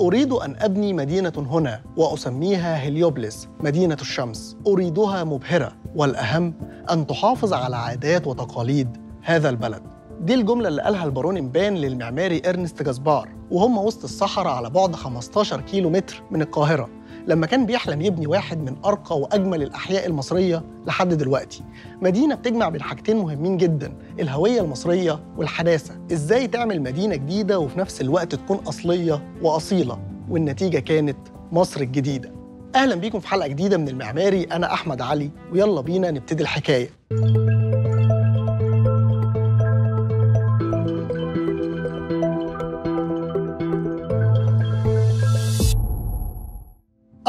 أريد أن أبني مدينة هنا وأسميها هليوبلس مدينة الشمس. أريدها مبهرة والأهم أن تحافظ على عادات وتقاليد هذا البلد. دي الجملة اللي قالها البارون إمبان للمعماري إرنست جاسبار وهم وسط الصحراء على بعد 15 كيلو متر من القاهرة. لما كان بيحلم يبني واحد من أرقى وأجمل الأحياء المصرية لحد دلوقتي. مدينة بتجمع بين حاجتين مهمين جدا الهوية المصرية والحداثة. إزاي تعمل مدينة جديدة وفي نفس الوقت تكون أصلية وأصيلة؟ والنتيجة كانت مصر الجديدة. أهلا بيكم في حلقة جديدة من المعماري أنا أحمد علي ويلا بينا نبتدي الحكاية.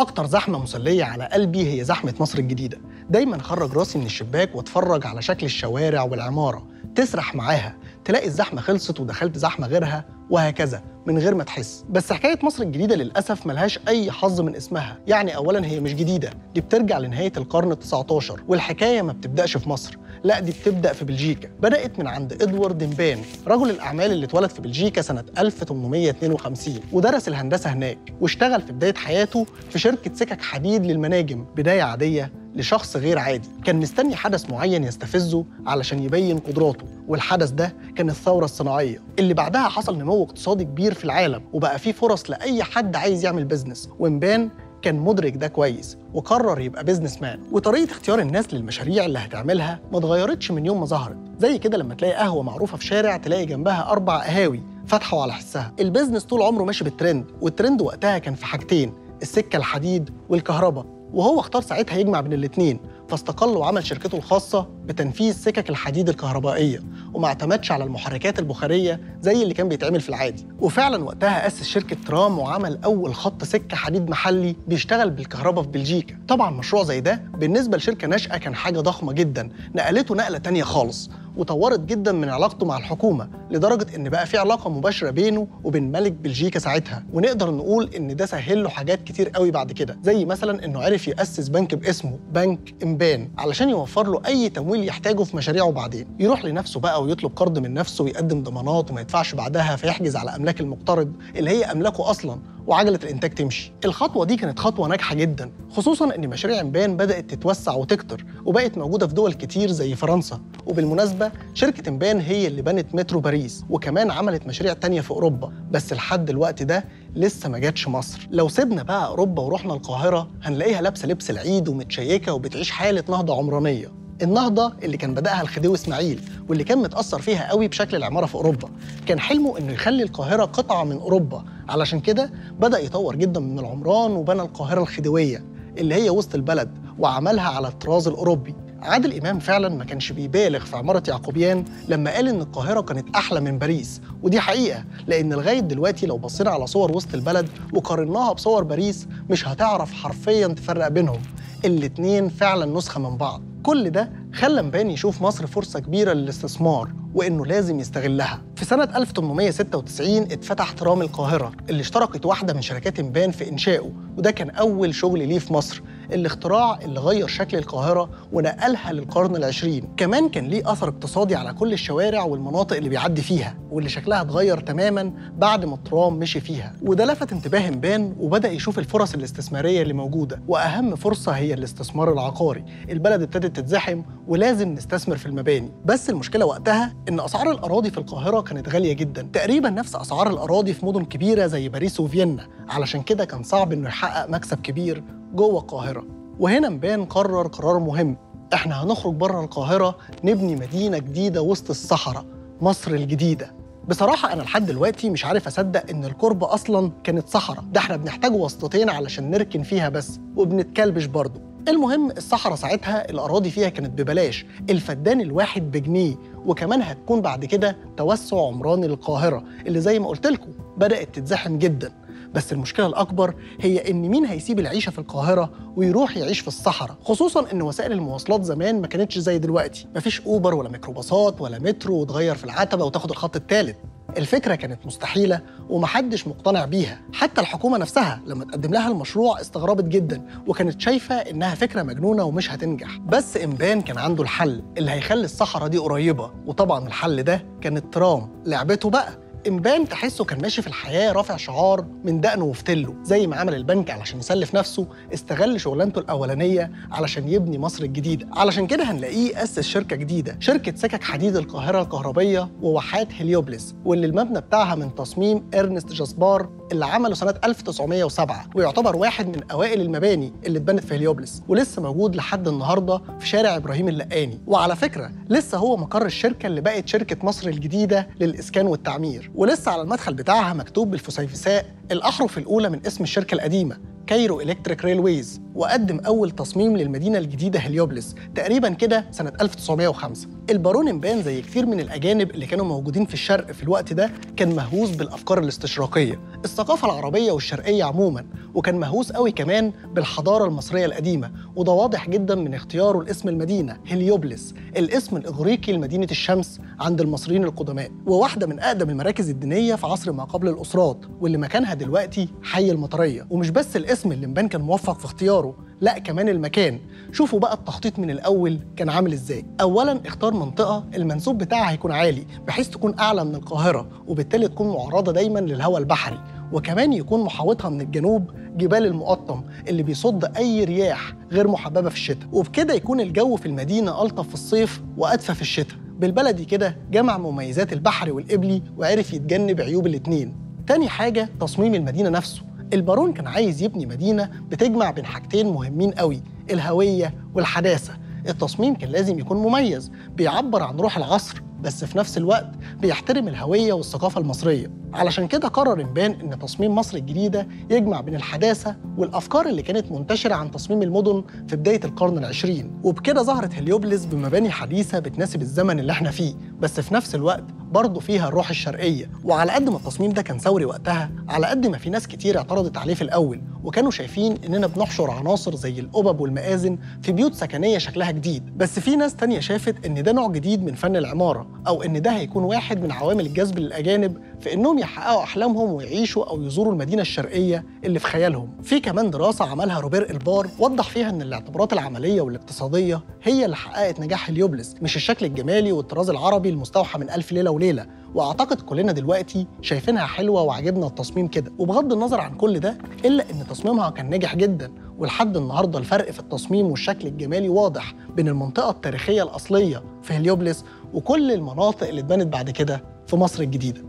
أكتر زحمة مسلية على قلبي هي زحمة مصر الجديدة. دايما خرج راسي من الشباك وأتفرج على شكل الشوارع والعمارة. تسرح معاها تلاقي الزحمة خلصت ودخلت زحمة غيرها وهكذا من غير ما تحس. بس حكاية مصر الجديدة للأسف ملهاش أي حظ من اسمها. يعني أولا هي مش جديدة دي بترجع لنهاية القرن ال19 والحكاية ما بتبدأش في مصر. لا دي بتبدأ في بلجيكا. بدأت من عند إدوارد ديمبان رجل الأعمال اللي اتولد في بلجيكا سنة 1852 ودرس الهندسة هناك واشتغل في بداية حياته في شركة سكك حديد للمناجم بداية عادية لشخص غير عادي. كان مستني حدث معين يستفزه علشان يبين قدراته والحدث ده كان الثورة الصناعية. اللي بعدها حصل نمو اقتصادي كبير في العالم وبقى فيه فرص لأي حد عايز يعمل business وإمبان كان مدرك ده كويس وقرر يبقى businessman وطريقة اختيار الناس للمشاريع اللي هتعملها ما اتغيرتش من يوم ما ظهرت. زي كده لما تلاقي قهوة معروفة في شارع تلاقي جنبها أربع قهاوي فاتحة على حسها. ال business طول عمره ماشي بال trend وال trend وقتها كان في حاجتين السكة الحديد والكهرباء. وهو اختار ساعتها يجمع بين الاثنين فاستقل وعمل شركته الخاصة بتنفيذ سكك الحديد الكهربائية وما اعتمدش على المحركات البخارية زي اللي كان بيتعمل في العادي. وفعلا وقتها أسس شركة ترام وعمل أول خط سكة حديد محلي بيشتغل بالكهرباء في بلجيكا. طبعا مشروع زي ده بالنسبة لشركة ناشئة كان حاجة ضخمة جدا نقلته نقلة تانية خالص وطورت جدا من علاقته مع الحكومة لدرجة إن بقى في علاقة مباشرة بينه وبين ملك بلجيكا ساعتها. ونقدر نقول إن ده سهل له حاجات كتير قوي بعد كده زي مثلا إنه عرف يأسس بنك باسمه بنك إمبان علشان يوفر له أي تمويل يحتاجه في مشاريعه بعدين. يروح لنفسه بقى ويطلب قرض من نفسه ويقدم ضمانات وما يدفعش بعدها فيحجز على أملاك المقترض اللي هي أملاكه أصلا. وعجلة الإنتاج تمشي. الخطوة دي كانت خطوة ناجحة جدا خصوصا إن مشاريع امبان بدأت تتوسع وتكتر وبقت موجودة في دول كتير زي فرنسا. وبالمناسبة شركة امبان هي اللي بنت مترو باريس وكمان عملت مشاريع تانية في أوروبا. بس لحد الوقت ده لسه ما جاتش مصر. لو سيبنا بقى أوروبا ورحنا القاهرة هنلاقيها لابسة لبس العيد ومتشيكة وبتعيش حالة نهضة عمرانية. النهضة اللي كان بدأها الخديوي إسماعيل واللي كان متأثر فيها قوي بشكل العمارة في أوروبا كان حلمه إنه يخلي القاهرة قطعة من أوروبا. علشان كده بدأ يطور جدا من العمران وبنى القاهرة الخديوية اللي هي وسط البلد وعملها على الطراز الأوروبي. عادل إمام فعلا ما كانش بيبالغ في عمارة يعقوبيان لما قال إن القاهرة كانت أحلى من باريس. ودي حقيقة لأن لغاية دلوقتي لو بصينا على صور وسط البلد وقارناها بصور باريس مش هتعرف حرفيا تفرق بينهم. الاتنين فعلا نسخة من بعض. كل ده خلى مباني يشوف مصر فرصة كبيرة للاستثمار وإنه لازم يستغلها. في سنة 1896 اتفتح ترام القاهرة اللي اشتركت واحدة من شركات مبان في إنشائه وده كان أول شغل ليه في مصر الاختراع اللي غير شكل القاهرة ونقلها للقرن العشرين. كمان كان ليه أثر اقتصادي على كل الشوارع والمناطق اللي بيعدي فيها واللي شكلها اتغير تماما بعد ما الترام مشي فيها. وده لفت انتباه مبان وبدأ يشوف الفرص الاستثمارية اللي موجودة وأهم فرصة هي الاستثمار العقاري. البلد ابتدت تتزحم ولازم نستثمر في المباني. بس المشكلة وقتها إن أسعار الأراضي في القاهرة كانت غالية جدا. تقريبا نفس أسعار الأراضي في مدن كبيرة زي باريس وفيينا. علشان كده كان صعب إنه يحقق مكسب كبير جوه القاهرة. وهنا مبان قرر قرار مهم. إحنا هنخرج بره القاهرة نبني مدينة جديدة وسط الصحراء مصر الجديدة. بصراحة أنا لحد دلوقتي مش عارف أصدق إن الكربة أصلا كانت صحراء. ده إحنا بنحتاج وسطتين علشان نركن فيها بس وبنتكلبش برضه. المهم الصحراء ساعتها الأراضي فيها كانت ببلاش الفدان الواحد بجنيه وكمان هتكون بعد كده توسع عمراني للقاهرة اللي زي ما قلت لكم بدأت تتزحم جدا. بس المشكلة الأكبر هي إن مين هيسيب العيشة في القاهرة ويروح يعيش في الصحراء؟ خصوصا إن وسائل المواصلات زمان ما كانتش زي دلوقتي. مفيش أوبر ولا ميكروباصات ولا مترو وتغير في العتبة وتاخد الخط الثالث الفكرة كانت مستحيلة ومحدش مقتنع بيها. حتى الحكومة نفسها لما تقدم لها المشروع استغربت جدا وكانت شايفة إنها فكرة مجنونة ومش هتنجح. بس إمبان كان عنده الحل اللي هيخلي الصحراء دي قريبة. وطبعا الحل ده كان الترام. لعبته بقى إمبان تحسه كان ماشي في الحياة رافع شعار من دقنه وفتله زي ما عمل البنك علشان يسلف نفسه استغل شغلانته الأولانية علشان يبني مصر الجديدة. علشان كده هنلاقيه أسس شركة جديدة شركة سكك حديد القاهرة الكهربية وواحات هليوبلس واللي المبنى بتاعها من تصميم إرنست جاسبار اللي عمله سنة 1907 ويعتبر واحد من أوائل المباني اللي اتبنت في هليوبلس ولسه موجود لحد النهاردة في شارع إبراهيم اللقاني. وعلى فكرة لسه هو مقر الشركة اللي بقت شركة مصر الجديدة للإسكان والتعمير. ولسه على المدخل بتاعها مكتوب بالفسيفساء الأحرف الأولى من اسم الشركة القديمة. Cairo Electric Railways وقدم أول تصميم للمدينة الجديدة هليوبلس تقريبا كده سنة 1905 البارون إمبان زي كتير من الأجانب اللي كانوا موجودين في الشرق في الوقت ده كان مهووس بالأفكار الاستشراقية الثقافة العربية والشرقية عموما وكان مهووس قوي كمان بالحضارة المصرية القديمة وده واضح جدا من اختياره لاسم المدينة هليوبلس الاسم الإغريقي لمدينة الشمس عند المصريين القدماء وواحدة من أقدم المراكز الدينية في عصر ما قبل الأسرات واللي مكانها دلوقتي حي المطرية. ومش بس الاسم اللي إمبان كان موفق في اختياره لا كمان المكان. شوفوا بقى التخطيط من الأول كان عامل إزاي. اولا اختار منطقة المنسوب بتاعها هيكون عالي بحيث تكون أعلى من القاهرة وبالتالي تكون معرضة دايما للهواء البحري. وكمان يكون محاوطها من الجنوب جبال المقطم اللي بيصد أي رياح غير محببة في الشتاء. وبكده يكون الجو في المدينة ألطف في الصيف وأدفى في الشتاء. بالبلدي كده جمع مميزات البحري والقبلي وعرف يتجنب عيوب الاتنين. تاني حاجة تصميم المدينة نفسه. البارون كان عايز يبني مدينة بتجمع بين حاجتين مهمين قوي الهوية والحداثة. التصميم كان لازم يكون مميز بيعبر عن روح العصر بس في نفس الوقت بيحترم الهوية والثقافة المصرية. علشان كده قرر إمبان إن تصميم مصر الجديدة يجمع بين الحداثة والأفكار اللي كانت منتشرة عن تصميم المدن في بداية القرن العشرين. وبكده ظهرت هليوبلس بمباني حديثة بتناسب الزمن اللي إحنا فيه بس في نفس الوقت برضه فيها الروح الشرقية. وعلى قد ما التصميم ده كان ثوري وقتها على قد ما في ناس كتير اعترضت عليه في الأول وكانوا شايفين إننا بنحشر عناصر زي القبب والمآذن في بيوت سكنية شكلها جديد. بس في ناس تانية شافت إن ده نوع جديد من فن العمارة أو إن ده هيكون واحد من عوامل الجذب للأجانب في إنهم يحققوا أحلامهم ويعيشوا أو يزوروا المدينة الشرقية اللي في خيالهم. في كمان دراسة عملها روبير إلبار وضح فيها إن الاعتبارات العملية والاقتصادية هي اللي حققت نجاح هليوبلس مش الشكل الجمالي والطراز العربي المستوحى من ألف ليلة وليلة. وأعتقد كلنا دلوقتي شايفينها حلوة وعجبنا التصميم كده. وبغض النظر عن كل ده إلا إن تصميمها كان ناجح جدا. ولحد النهارده الفرق في التصميم والشكل الجمالي واضح بين المنطقة التاريخية الأصلية في هليوبلس وكل المناطق اللي اتبنت بعد كده في مصر الجديدة.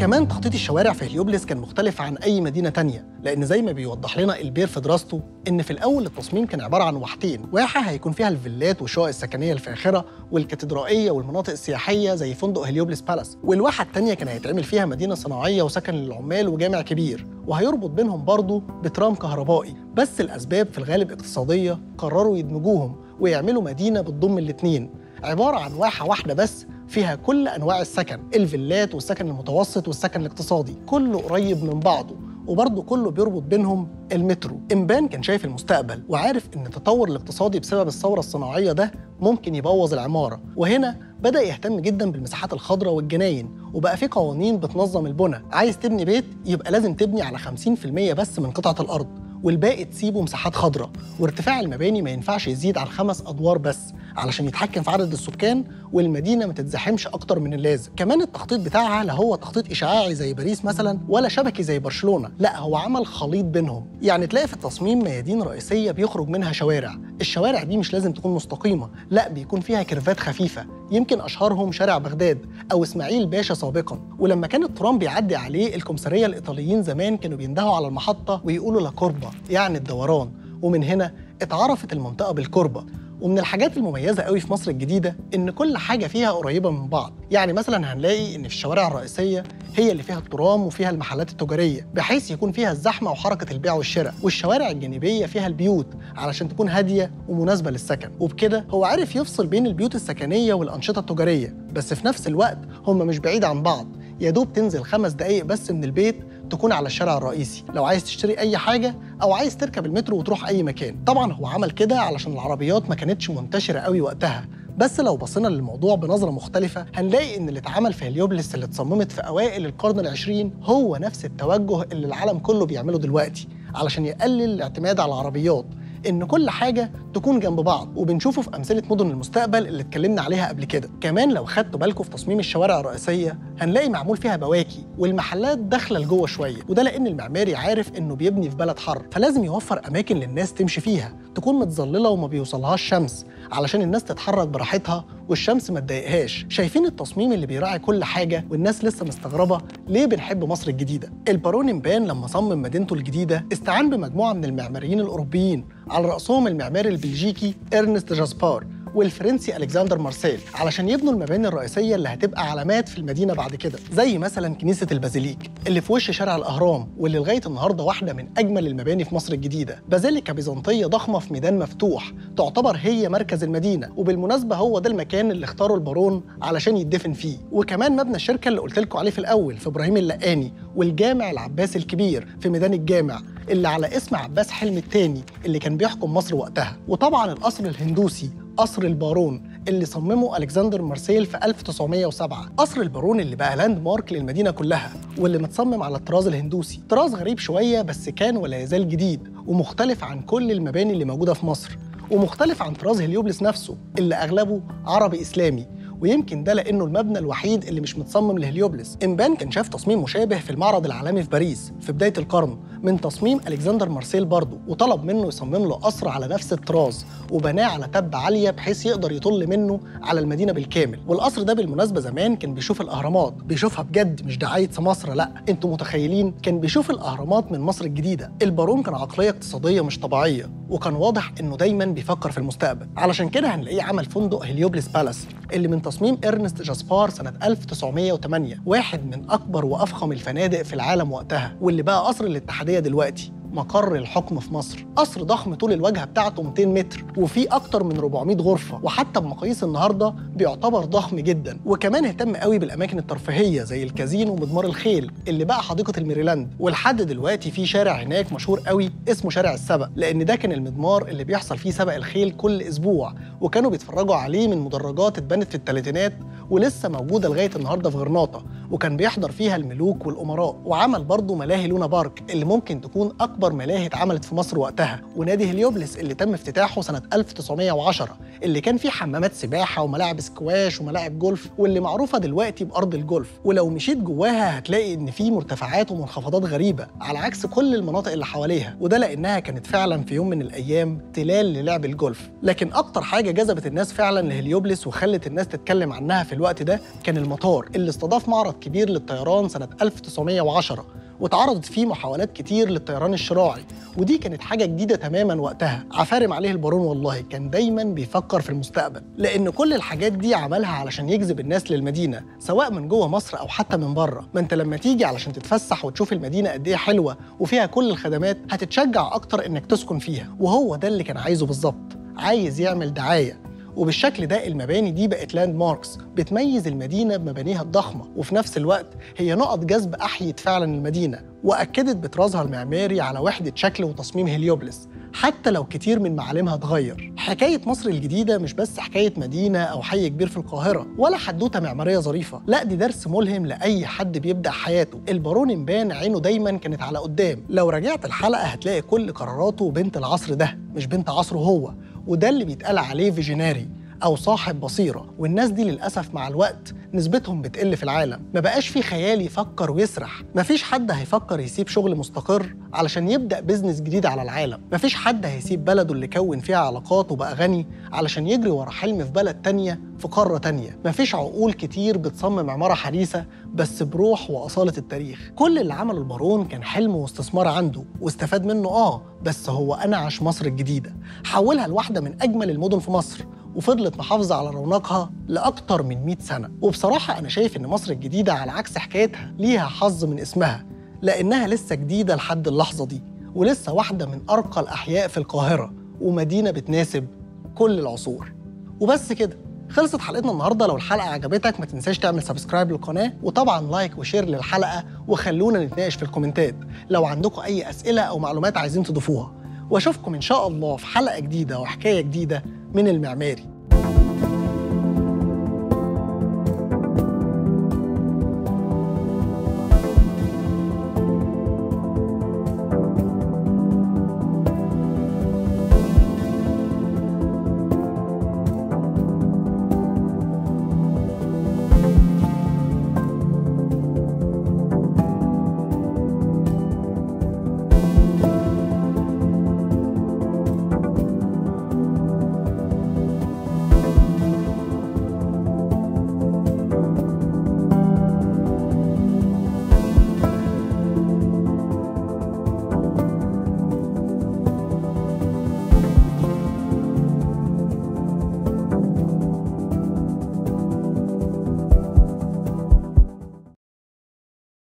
كمان تخطيط الشوارع في هليوبلس كان مختلف عن أي مدينة تانية لأن زي ما بيوضح لنا إلبير في دراسته إن في الأول التصميم كان عبارة عن واحتين واحة هيكون فيها الفيلات والشقق السكنية الفاخرة والكاتدرائية والمناطق السياحية زي فندق هليوبلس بالاس والواحة التانية كان هيتعمل فيها مدينة صناعية وسكن للعمال وجامع كبير وهيربط بينهم برضه بترام كهربائي بس الأسباب في الغالب اقتصادية قرروا يدمجوهم ويعملوا مدينة بتضم الاتنين عبارة عن واحة واحدة بس فيها كل أنواع السكن الفيلات والسكن المتوسط والسكن الاقتصادي كله قريب من بعضه وبرضه كله بيربط بينهم المترو. إمبان كان شايف المستقبل وعارف إن التطور الاقتصادي بسبب الثورة الصناعية ده ممكن يبوظ العمارة. وهنا بدأ يهتم جدا بالمساحات الخضراء والجناين وبقى في قوانين بتنظم البنى. عايز تبني بيت يبقى لازم تبني على 50% بس من قطعة الأرض. والباقي تسيبه مساحات خضراء وارتفاع المباني ما ينفعش يزيد عن خمس أدوار بس علشان يتحكم في عدد السكان والمدينة ما تتزحمش أكتر من اللازم. كمان التخطيط بتاعها لا هو تخطيط إشعاعي زي باريس مثلا ولا شبكي زي برشلونة لا هو عمل خليط بينهم. يعني تلاقي في التصميم ميادين رئيسية بيخرج منها شوارع. الشوارع دي مش لازم تكون مستقيمة لا بيكون فيها كيرفات خفيفة. يمكن أشهرهم شارع بغداد أو إسماعيل باشا سابقا. ولما كان الترام بيعدي عليه الكمساريه الإيطاليين زمان كانوا بيندهوا على المحطة ويقولوا la curva. يعني الدوران. ومن هنا اتعرفت المنطقة بالكوربا ومن الحاجات المميزة قوي في مصر الجديدة إن كل حاجة فيها قريبة من بعض، يعني مثلا هنلاقي إن في الشوارع الرئيسية هي اللي فيها الترام وفيها المحلات التجارية، بحيث يكون فيها الزحمة وحركة البيع والشراء، والشوارع الجانبية فيها البيوت علشان تكون هادية ومناسبة للسكن، وبكده هو عارف يفصل بين البيوت السكنية والأنشطة التجارية، بس في نفس الوقت هم مش بعيد عن بعض، يا دوب تنزل خمس دقايق بس من البيت تكون على الشارع الرئيسي. لو عايز تشتري أي حاجة أو عايز تركب المترو وتروح أي مكان. طبعا هو عمل كده علشان العربيات ما كانتش منتشرة قوي وقتها. بس لو بصينا للموضوع بنظرة مختلفة هنلاقي إن اللي اتعمل في هليوبلس اللي اتصممت في أوائل القرن العشرين هو نفس التوجه اللي العالم كله بيعمله دلوقتي علشان يقلل الاعتماد على العربيات. إن كل حاجة تكون جنب بعض وبنشوفه في أمثلة مدن المستقبل اللي اتكلمنا عليها قبل كده. كمان لو خدتوا بالكم في تصميم الشوارع الرئيسية هنلاقي معمول فيها بواكي والمحلات داخلة لجوه شوية وده لأن المعماري عارف إنه بيبني في بلد حر فلازم يوفر أماكن للناس تمشي فيها تكون متظللة وما بيوصلهاش شمس. علشان الناس تتحرك براحتها والشمس ما تضايقهاش. شايفين التصميم اللي بيراعي كل حاجة والناس لسه مستغربة ليه بنحب مصر الجديدة؟ البارون إمبان لما صمم مدينته الجديدة استعان بمجموعة من المعماريين الأوروبيين على رأسهم المعماري البلجيكي إرنست جاسبار. والفرنسي ألكسندر مارسيل علشان يبنوا المباني الرئيسية اللي هتبقى علامات في المدينة بعد كده زي مثلا كنيسة البازيليك اللي في وش شارع الأهرام واللي لغاية النهارده واحدة من أجمل المباني في مصر الجديدة. بازيليكا بيزنطية ضخمة في ميدان مفتوح تعتبر هي مركز المدينة وبالمناسبة هو ده المكان اللي اختاره البارون علشان يدفن فيه. وكمان مبنى الشركة اللي قلت لكم عليه في الأول في إبراهيم اللقاني والجامع العباسي الكبير في ميدان الجامع اللي على اسم عباس حلمي الثاني اللي كان بيحكم مصر وقتها. وطبعا القصر الهندوسي قصر البارون اللي صممه ألكسندر مارسيل في 1907 قصر البارون اللي بقى landmark للمدينة كلها واللي متصمم على الطراز الهندوسي. طراز غريب شوية بس كان ولا يزال جديد ومختلف عن كل المباني اللي موجودة في مصر ومختلف عن طراز هليوبلس نفسه اللي أغلبه عربي إسلامي. ويمكن ده لأنه المبنى الوحيد اللي مش متصمم لهليوبلس. امبان كان شاف تصميم مشابه في المعرض العالمي في باريس في بداية القرن من تصميم ألكسندر مارسيل برضه وطلب منه يصمم له قصر على نفس الطراز وبناه على تبة عالية بحيث يقدر يطل منه على المدينة بالكامل. والقصر ده بالمناسبة زمان كان بيشوف الأهرامات. بيشوفها بجد مش دعاية سماسره لا. أنتوا متخيلين؟ كان بيشوف الأهرامات من مصر الجديدة. البارون كان عقلية اقتصادية مش طبيعية وكان واضح إنه دايما بيفكر في المستقبل. علشان كده هنلاقيه عمل فندق هليوبلس بالاس اللي من تصميم إرنست جاسبار سنة 1908 واحد من أكبر وأفخم الفنادق في العالم وقتها. واللي بقى قصر الاتحاديه دلوقتي مقر الحكم في مصر. قصر ضخم طول الواجهه بتاعته 200 متر وفيه أكتر من 400 غرفة وحتى بمقاييس النهارده بيعتبر ضخم جدا. وكمان اهتم قوي بالأماكن الترفيهية زي الكازينو ومضمار الخيل اللي بقى حديقة الميريلاند. ولحد دلوقتي في شارع هناك مشهور قوي اسمه شارع السبق لأن ده كان المضمار اللي بيحصل فيه سبق الخيل كل أسبوع وكانوا بيتفرجوا عليه من مدرجات اتبنت في الثلاثينات ولسه موجودة لغاية النهارده في غرناطة وكان بيحضر فيها الملوك والأمراء وعمل برضه ملاهي لونا بارك اللي ممكن تكون أكبر ملاهي اتعملت في مصر وقتها ونادي هليوبلس اللي تم افتتاحه سنة 1910 اللي كان فيه حمامات سباحة وملاعب سكواش وملاعب جولف واللي معروفة دلوقتي بأرض الجولف. ولو مشيت جواها هتلاقي إن في مرتفعات ومنخفضات غريبة على عكس كل المناطق اللي حواليها وده لأنها كانت فعلا في يوم من الأيام تلال للعب الجولف. لكن أكتر حاجة جذبت الناس فعلا لهليوبلس وخلت الناس تتكلم عنها في الوقت ده كان المطار اللي استضاف معرض كبير للطيران سنة 1910 واتعرضت فيه محاولات كتير للطيران الشراعي ودي كانت حاجة جديدة تماما وقتها. عفارم عليه البارون والله كان دايما بيفكر في المستقبل لأن كل الحاجات دي عملها علشان يجذب الناس للمدينة سواء من جوه مصر أو حتى من بره. ما أنت لما تيجي علشان تتفسح وتشوف المدينة قد إيه حلوة وفيها كل الخدمات هتتشجع أكتر إنك تسكن فيها وهو ده اللي كان عايزه بالظبط عايز يعمل دعاية. وبالشكل ده المباني دي بقت landmarks بتميز المدينة بمبانيها الضخمة وفي نفس الوقت هي نقط جذب أحيت فعلا المدينة وأكدت بطرازها المعماري على وحدة شكل وتصميم هليوبلس حتى لو كتير من معالمها اتغير. حكاية مصر الجديدة مش بس حكاية مدينة أو حي كبير في القاهرة ولا حدوتة معمارية ظريفة لا دي درس ملهم لأي حد بيبدأ حياته. البارون إمبان عينه دايما كانت على قدام. لو رجعت الحلقة هتلاقي كل قراراته بنت العصر ده مش بنت عصره هو. وده اللي بيتقال عليه visionary. أو صاحب بصيرة والناس دي للأسف مع الوقت نسبتهم بتقل في العالم. ما بقاش في خيال يفكر ويسرح. مفيش حد هيفكر يسيب شغل مستقر علشان يبدأ business جديد على العالم. مفيش حد هيسيب بلده اللي كون فيها علاقات وبقى غني علشان يجري ورا حلم في بلد تانية في قارة تانية. مفيش عقول كتير بتصمم عمارة حديثة بس بروح وأصالة التاريخ. كل اللي عمله البارون كان حلم واستثمار عنده واستفاد منه آه بس هو أنعش مصر الجديدة. حولها لواحدة من أجمل المدن في مصر. وفضلت محافظة على رونقها لأكتر من 100 سنة. وبصراحة أنا شايف إن مصر الجديدة على عكس حكايتها ليها حظ من اسمها لأنها لسه جديدة لحد اللحظة دي ولسه واحدة من أرقى الأحياء في القاهرة ومدينة بتناسب كل العصور. وبس كده خلصت حلقتنا النهارده. لو الحلقة عجبتك ما تنساش تعمل subscribe للقناة وطبعا like و share للحلقة وخلونا نتناقش في ال comments ات. لو عندكم أي أسئلة أو معلومات عايزين تضيفوها. وأشوفكم إن شاء الله في حلقة جديدة وحكاية جديدة من المعماري.